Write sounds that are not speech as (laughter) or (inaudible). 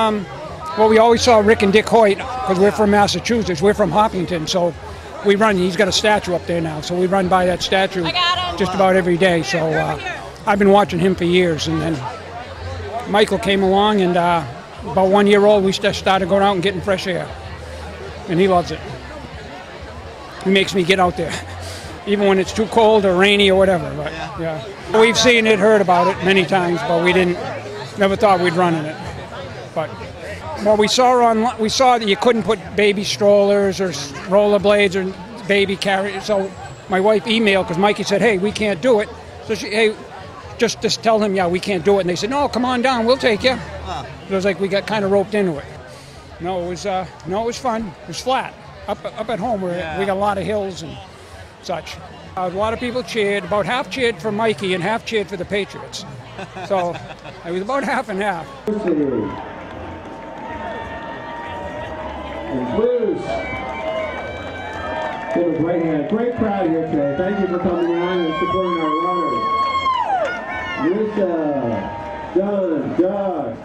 Um, well, we always saw Rick and Dick Hoyt because we're from Massachusetts. We're from Hopkinton, so we run. He's got a statue up there now, so we run by that statue just about every day. So uh, I've been watching him for years, and then Michael came along, and uh, about one year old, we just started going out and getting fresh air, and he loves it. He makes me get out there, (laughs) even when it's too cold or rainy or whatever. But yeah, we've seen it, heard about it many times, but we didn't, never thought we'd run in it. But well, we saw on we saw that you couldn't put baby strollers or rollerblades or baby carriers. So my wife emailed because Mikey said, "Hey, we can't do it." So she, hey, just just tell him, yeah, we can't do it. And they said, "No, come on down, we'll take you." It was like we got kind of roped into it. No, it was uh, no, it was fun. It was flat up up at home where we got a lot of hills and such. A lot of people cheered. About half cheered for Mikey and half cheered for the Patriots. So it was about half and half. And Blues. Give a great hand. Great crowd here today. Thank you for coming on and supporting our runners. Lisa, John, Josh,